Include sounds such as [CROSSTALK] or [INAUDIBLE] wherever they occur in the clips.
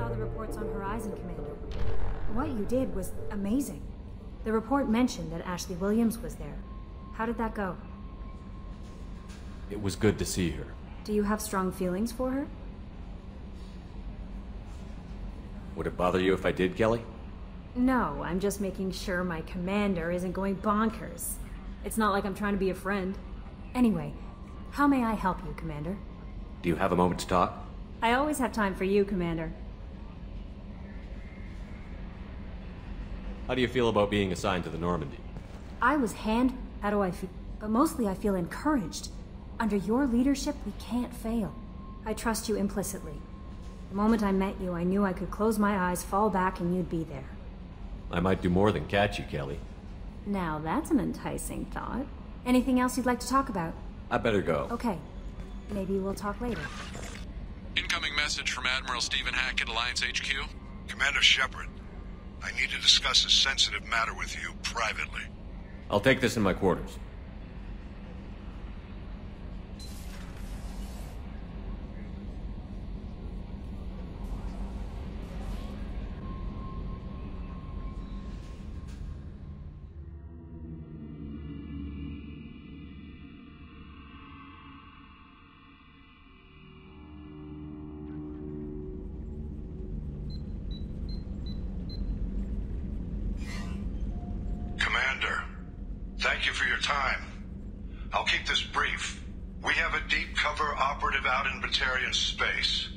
saw the reports on Horizon, Commander. What you did was amazing. The report mentioned that Ashley Williams was there. How did that go? It was good to see her. Do you have strong feelings for her? Would it bother you if I did, Kelly? No, I'm just making sure my commander isn't going bonkers. It's not like I'm trying to be a friend. Anyway, how may I help you, Commander? Do you have a moment to talk? I always have time for you, Commander. How do you feel about being assigned to the Normandy? I was hand. How do I feel? But mostly I feel encouraged. Under your leadership, we can't fail. I trust you implicitly. The moment I met you, I knew I could close my eyes, fall back, and you'd be there. I might do more than catch you, Kelly. Now that's an enticing thought. Anything else you'd like to talk about? I better go. Okay. Maybe we'll talk later. Incoming message from Admiral Stephen Hackett, Alliance HQ. Commander Shepard, I need to discuss a sensitive matter with you privately. I'll take this in my quarters. Thank you for your time. I'll keep this brief. We have a deep cover operative out in Batarian space.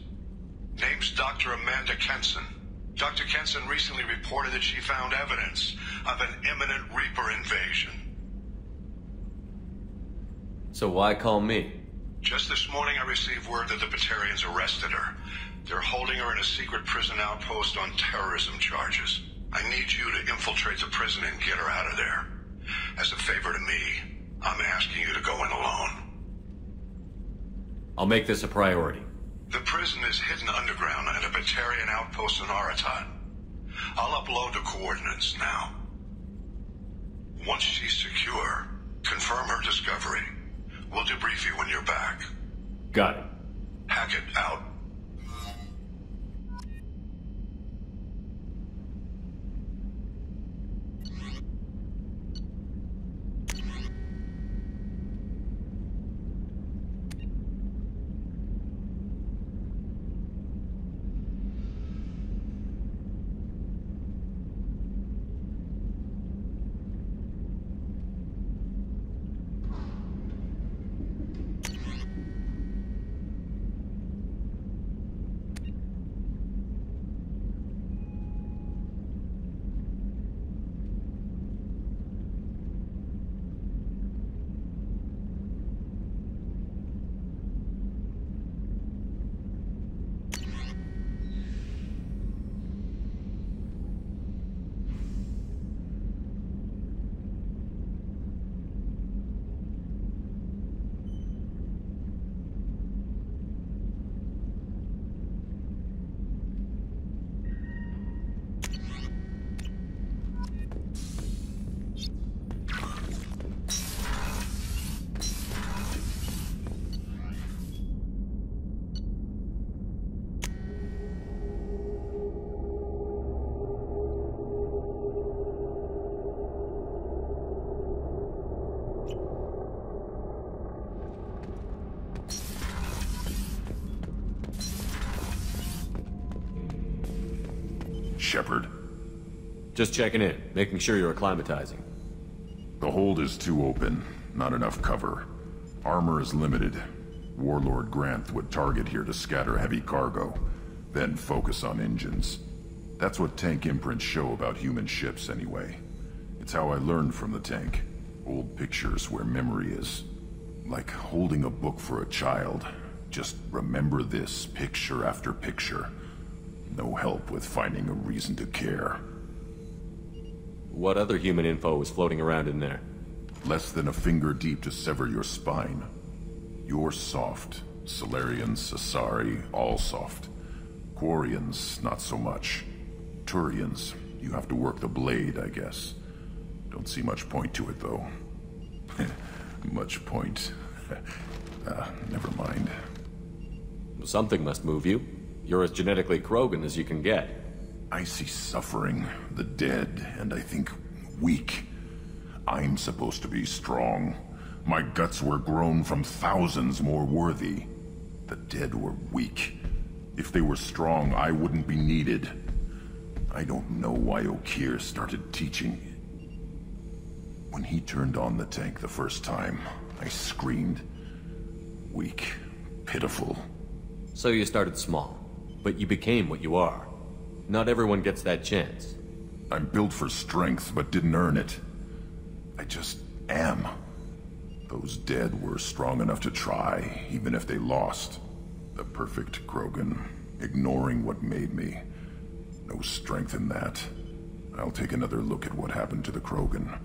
Name's Dr. Amanda Kenson. Dr. Kenson recently reported that she found evidence of an imminent Reaper invasion. So why call me? Just this morning I received word that the Batarians arrested her. They're holding her in a secret prison outpost on terrorism charges. I need you to infiltrate the prison and get her out of there. As a favor to me, I'm asking you to go in alone. I'll make this a priority. The prison is hidden underground at a Batarian outpost in Aratoht. I'll upload the coordinates now. Once she's secure, confirm her discovery. We'll debrief you when you're back. Got it. Hackett out. Shepard, Just checking in, making sure you're acclimatizing. the hold is too open. Not enough cover. Armor is limited. Warlord Granth would target here to scatter heavy cargo, then focus on engines. That's what tank imprints show about human ships, anyway. It's how I learned from the tank. Old pictures where memory is. Like holding a book for a child. Just remember this picture after picture. No help with finding a reason to care. What other human info was floating around in there? Less than a finger deep to sever your spine. You're soft. Salarians, Asari, all soft. Quarians, not so much. Turians, you have to work the blade, I guess. Don't see much point to it, though. [LAUGHS] much point. [LAUGHS] Ah, never mind. Something must move you. You're as genetically Krogan as you can get. I see suffering, the dead, and I think weak. I'm supposed to be strong. My guts were grown from thousands more worthy. The dead were weak. If they were strong, I wouldn't be needed. I don't know why Okeer started teaching. When he turned on the tank the first time, I screamed. Weak. Pitiful. So you started small, but you became what you are. Not everyone gets that chance. I'm built for strength, but didn't earn it. I just am. Those dead were strong enough to try, even if they lost. The perfect Krogan, ignoring what made me. No strength in that. I'll take another look at what happened to the Krogan.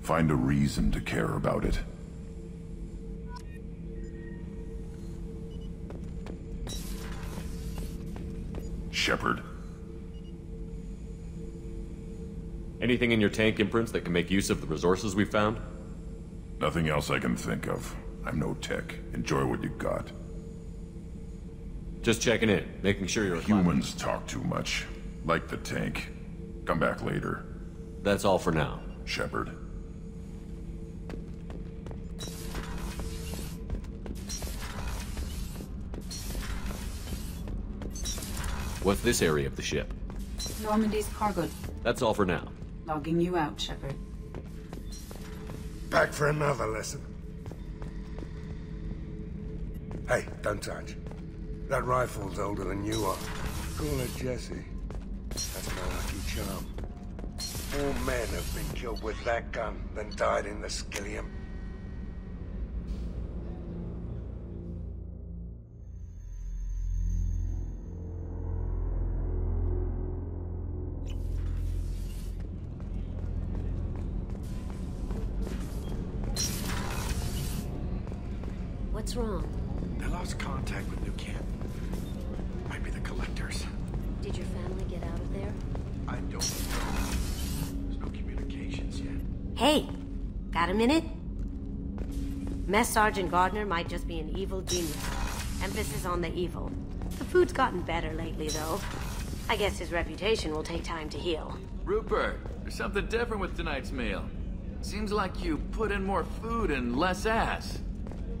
Find a reason to care about it. Shepard. Anything in your tank imprints that can make use of the resources we found? Nothing else I can think of. I'm no tech. Enjoy what you got. Just checking in, making sure you're Humans talk too much. Like the tank. Come back later. That's all for now. Shepard. What's this area of the ship? Normandy's cargo. That's all for now. Logging you out, Shepard. Back for another lesson. Hey, don't touch. That rifle's older than you are. Call it Jesse. That's my lucky charm. More men have been killed with that gun than died in the Skyllian. What's wrong? They lost contact with New Canton. Might be the Collectors. Did your family get out of there? I don't know. There's no communications yet. Hey, got a minute? Mess Sergeant Gardner might just be an evil genius. Emphasis on the evil. The food's gotten better lately, though. I guess his reputation will take time to heal. Rupert, there's something different with tonight's meal. Seems like you put in more food and less ass.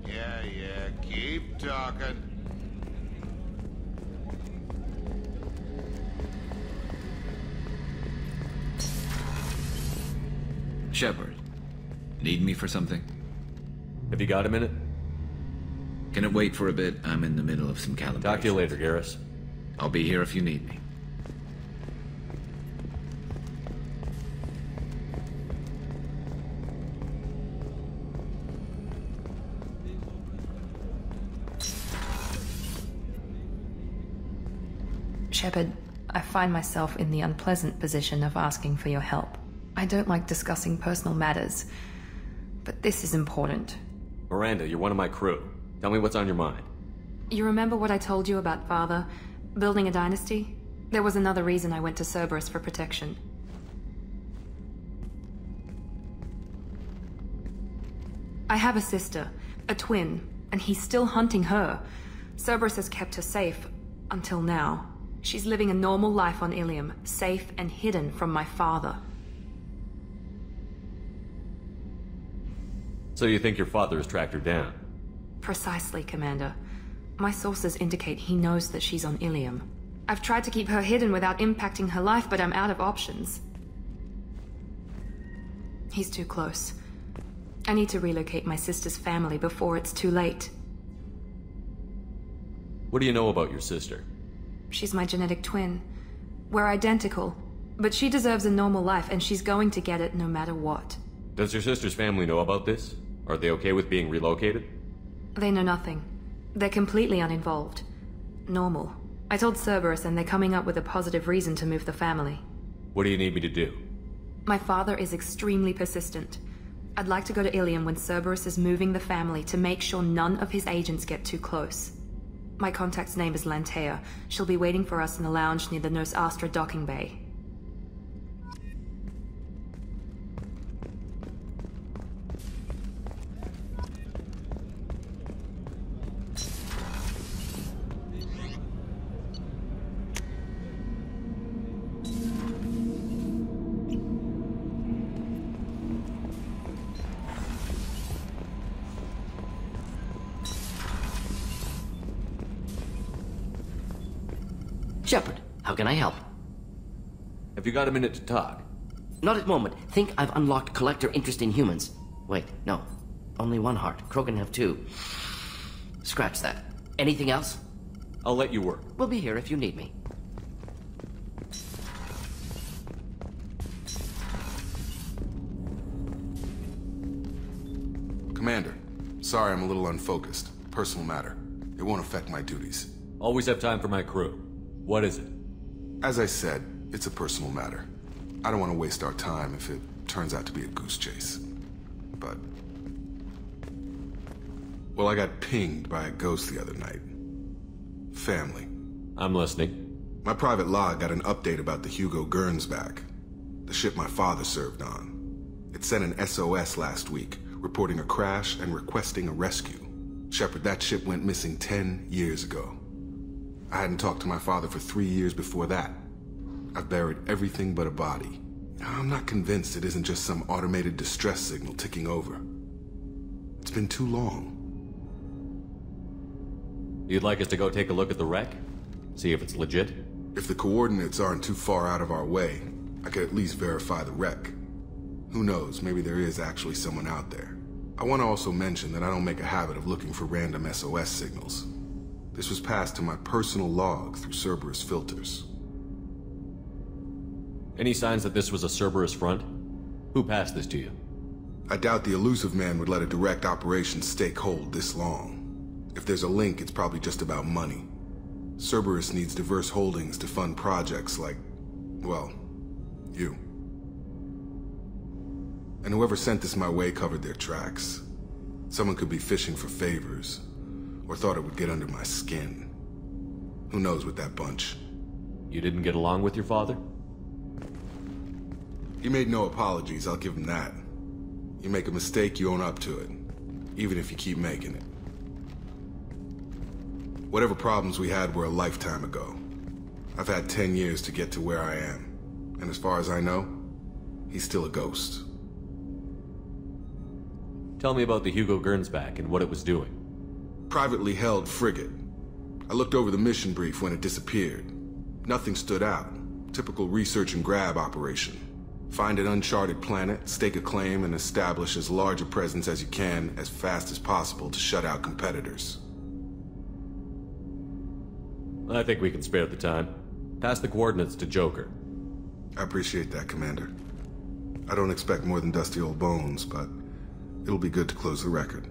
Yeah, yeah, keep talking. Shepard, need me for something? Have you got a minute? Can it wait for a bit? I'm in the middle of some calibration. Talk to you later, Garrus. I'll be here if you need me. Shepard, I find myself in the unpleasant position of asking for your help. I don't like discussing personal matters, but this is important. Miranda, you're one of my crew. Tell me what's on your mind. You remember what I told you about father? Building a dynasty? There was another reason I went to Cerberus for protection. I have a sister, a twin, and he's still hunting her. Cerberus has kept her safe, until now. She's living a normal life on Ilium, safe and hidden from my father. So you think your father has tracked her down? Precisely, Commander. My sources indicate he knows that she's on Ilium. I've tried to keep her hidden without impacting her life, but I'm out of options. He's too close. I need to relocate my sister's family before it's too late. What do you know about your sister? She's my genetic twin. We're identical, but she deserves a normal life and she's going to get it no matter what. Does your sister's family know about this? Are they okay with being relocated? They know nothing. They're completely uninvolved. Normal. I told Cerberus and they're coming up with a positive reason to move the family. What do you need me to do? My father is extremely persistent. I'd like to go to Ilium when Cerberus is moving the family to make sure none of his agents get too close. My contact's name is Lanteia. She'll be waiting for us in the lounge near the Nos Astra docking bay. Can I help? Have you got a minute to talk? Not at moment. Think I've unlocked collector interest in humans. Wait, no. Only one heart. Krogan have two. Scratch that. Anything else? I'll let you work. We'll be here if you need me. Commander, sorry I'm a little unfocused. Personal matter. It won't affect my duties. Always have time for my crew. What is it? As I said, it's a personal matter. I don't want to waste our time if it turns out to be a goose chase. But... Well, I got pinged by a ghost the other night. Family. I'm listening. My private log got an update about the Hugo Gernsback, the ship my father served on. It sent an SOS last week, reporting a crash and requesting a rescue. Shepard, that ship went missing 10 years ago. I hadn't talked to my father for three years before that. I've buried everything but a body. I'm not convinced it isn't just some automated distress signal ticking over. It's been too long. You'd like us to go take a look at the wreck? See if it's legit? If the coordinates aren't too far out of our way, I could at least verify the wreck. Who knows, maybe there is actually someone out there. I want to also mention that I don't make a habit of looking for random SOS signals. This was passed to my personal log through Cerberus filters. Any signs that this was a Cerberus front? Who passed this to you? I doubt the Illusive Man would let a direct operation stake hold this long. If there's a link, it's probably just about money. Cerberus needs diverse holdings to fund projects like, well, you. And whoever sent this my way covered their tracks. Someone could be fishing for favors, or thought it would get under my skin. Who knows with that bunch? You didn't get along with your father? He made no apologies, I'll give him that. You make a mistake, you own up to it. Even if you keep making it. Whatever problems we had were a lifetime ago. I've had ten years to get to where I am. And as far as I know, he's still a ghost. Tell me about the Hugo Gernsback and what it was doing. Privately held frigate. I looked over the mission brief when it disappeared. Nothing stood out. Typical research and grab operation. Find an uncharted planet, stake a claim, and establish as large a presence as you can as fast as possible to shut out competitors. I think we can spare the time. Pass the coordinates to Joker. I appreciate that, Commander. I don't expect more than dusty old bones, but it'll be good to close the record.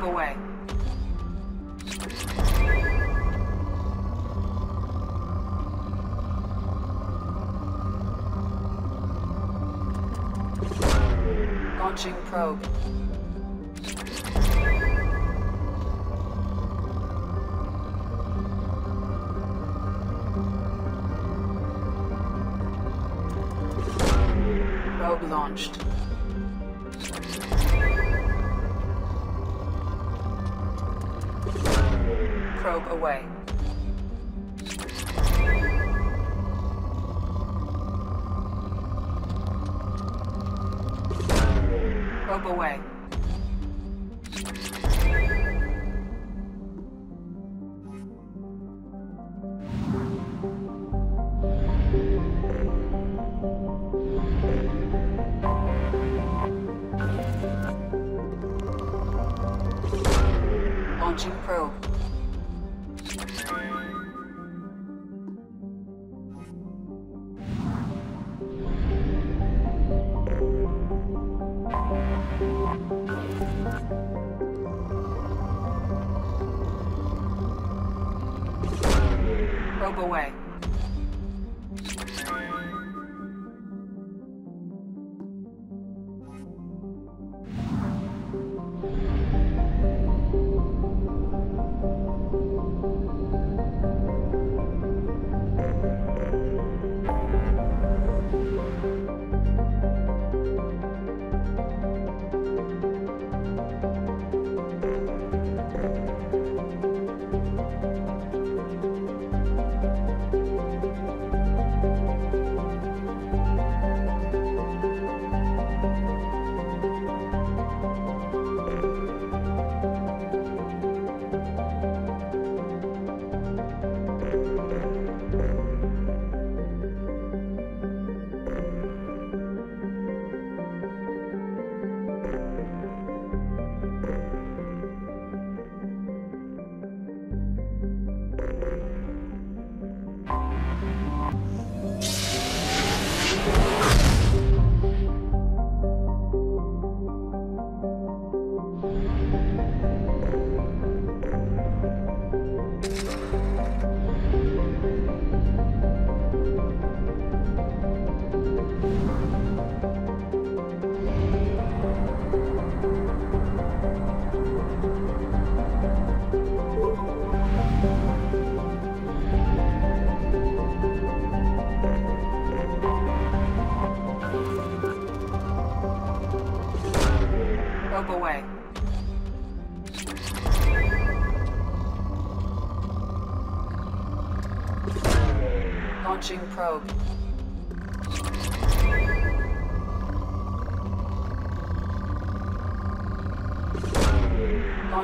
Probe away. Launching probe. Probe launched. Away. Away.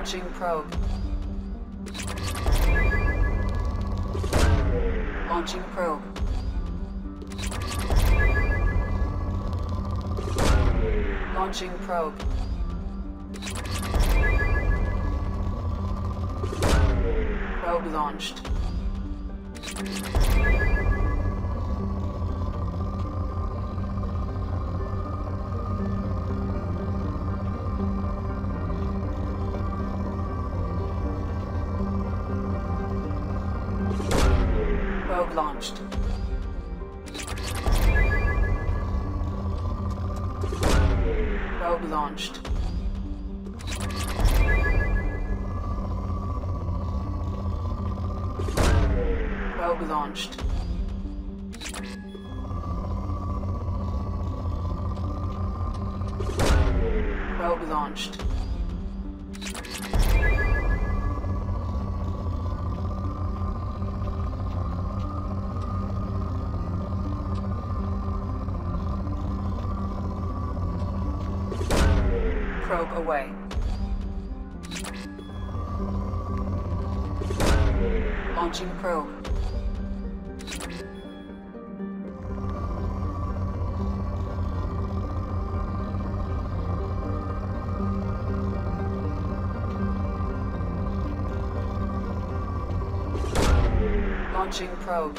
Launching probe. Launching probe. Launching probe. Probe launched. Launching probe. Launching probe.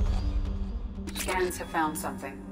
Have found something.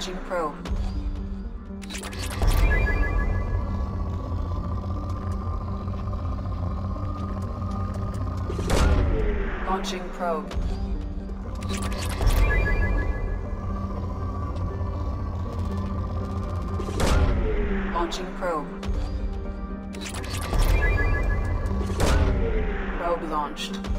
Launching probe. Launching probe. Launching probe. Probe launched.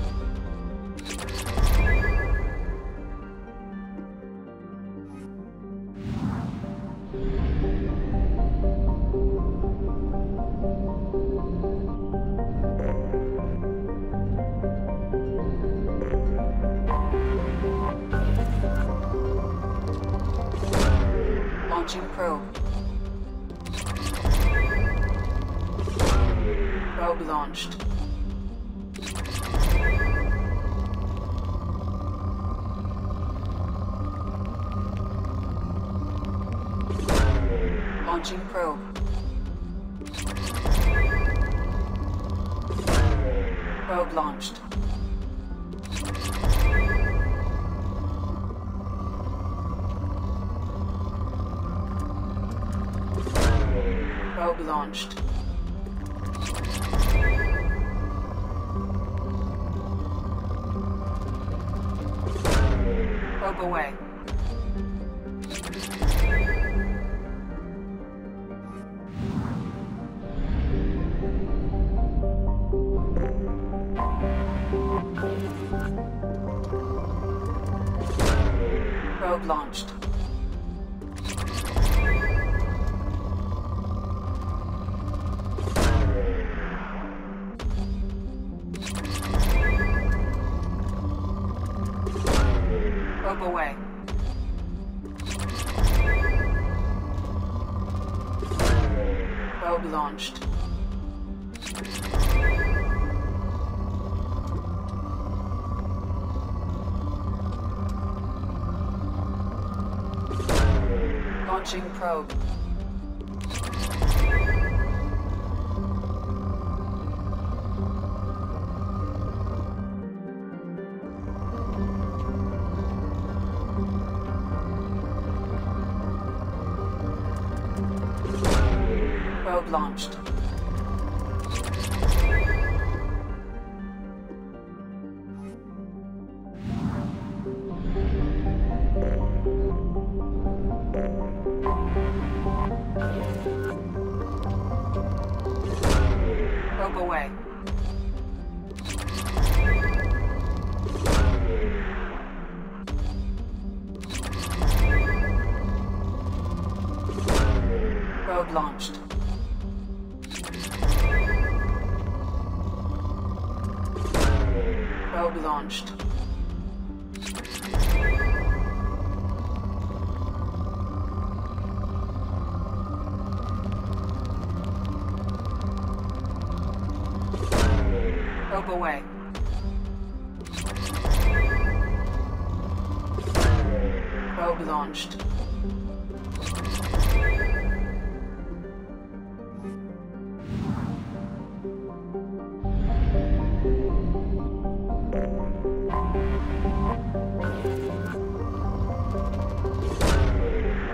Probe launched. Probe launched. Probe away. Launching probe. Away. Probe launched.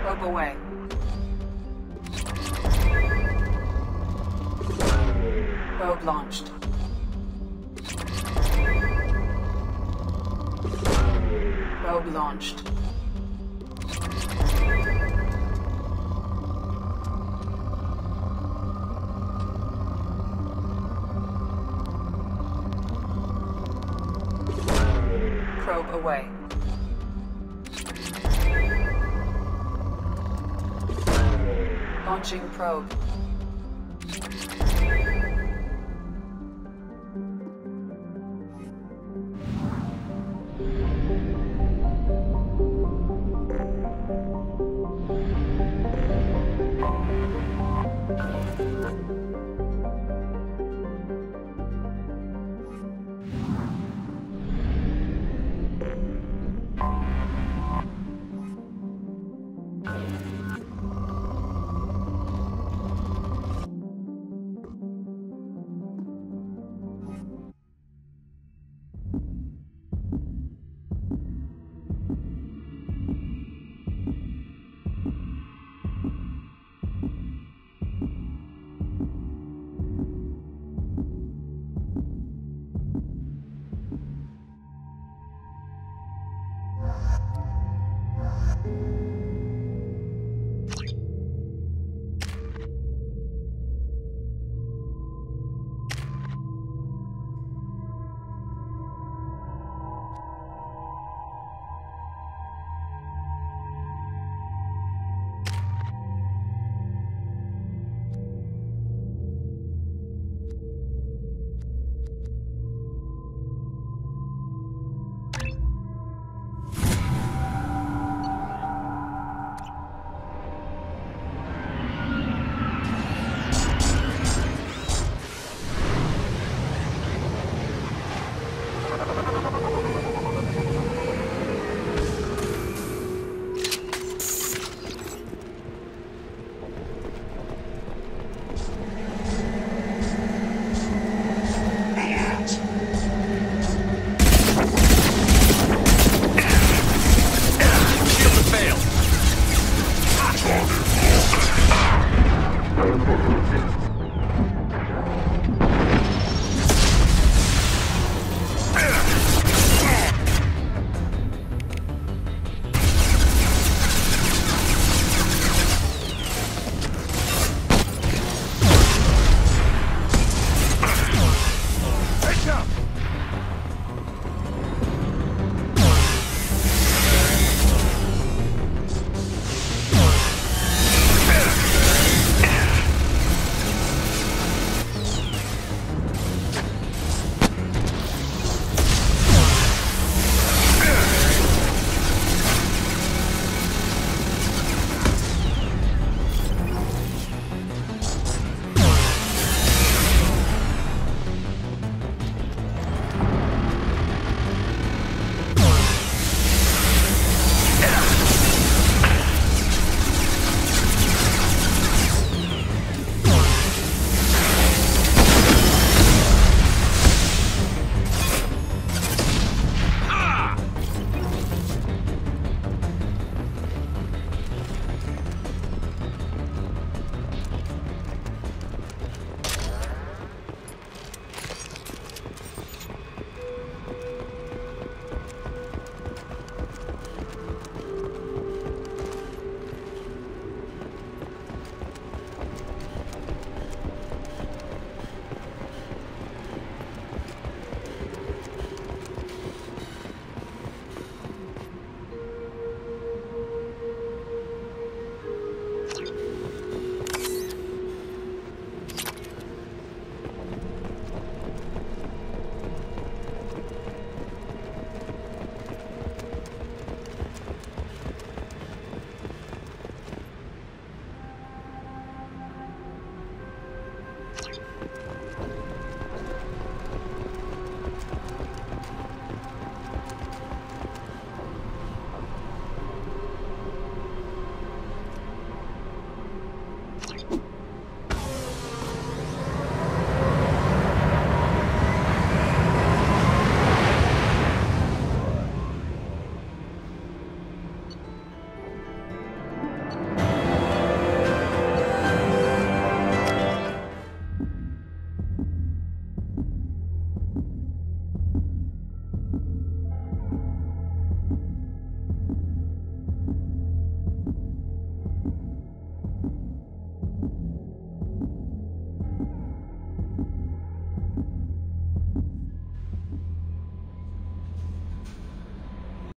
Probe away. Probe launched. Probe launched. Probe away. Launching probe.